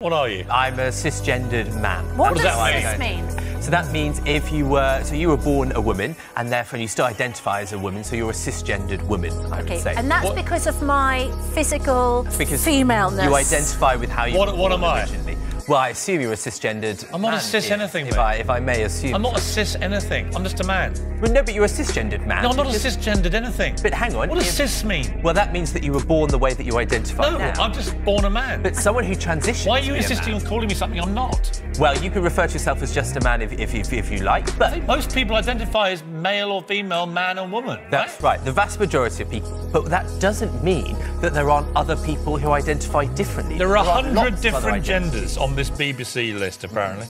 What are you? I'm a cisgendered man. What does does that this mean? So that means if you were, so you were born a woman, and therefore you still identify as a woman, so you're a cisgendered woman, I Okay, would say. and that's What- because of my physical because femaleness. You identify with how you What- were what born am I? originally. Well, I assume you're a cisgendered. I'm not a cis anything, if mate. I, if I may assume. I'm not a cis anything. I'm just a man. Well, no, but you're a cisgendered man. No, I'm not a cisgendered anything. But hang on. What does if- cis mean? Well, that means that you were born the way that you identify No, now. I'm just born a man. But someone who transitions. Why are you to be a insisting man- on calling me something I'm not? Well, you can refer to yourself as just a man if, if, if, if you like, but most people identify as male or female, man or woman. That's right, the vast majority of people. But that doesn't mean that there aren't other people who identify differently. There are a hundred different genders on this BBC list, apparently.